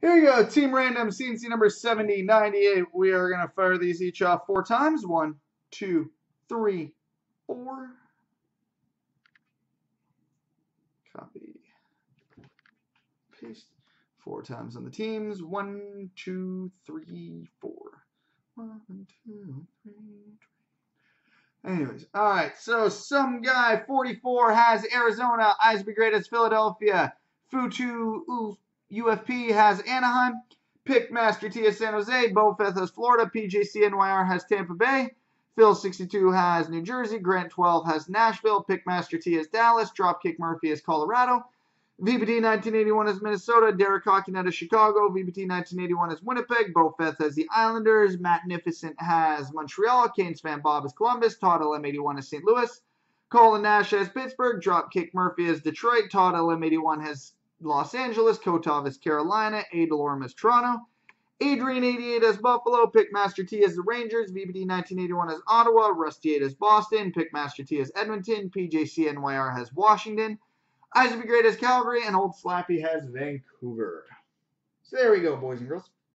Here you go, Team Random, CNC number 7098. We are going to fire these each off four times. One, two, three, four. Copy. Paste. Four times on the teams. One, two, three, four. One, two, three, Anyways, all right. So some guy 44 has Arizona. Eyes be great as Philadelphia. Futu UFP has Anaheim. Pickmaster T has San Jose. Bofeth has Florida. PJC NYR has Tampa Bay. Phil 62 has New Jersey. Grant 12 has Nashville. Pickmaster T has Dallas. Dropkick Murphy has Colorado. VBT 1981 is Minnesota. Derek Hawkinett is Chicago. VBT 1981 is Winnipeg. Bofeth has the Islanders. Magnificent has Montreal. Canes fan Bob is Columbus. Todd LM81 is St. Louis. Colin Nash has Pittsburgh. Dropkick Murphy has Detroit. Todd LM81 has Los Angeles. Kotov is Carolina. A. Delorme is Toronto. Adrian 88 as Buffalo. Pickmaster T as the Rangers. VBT 1981 as Ottawa. Rusty 8 as Boston. Pickmaster T as Edmonton. PJC NYR has Washington. Isaac Great as Calgary. And Old Slappy has Vancouver. So there we go, boys and girls.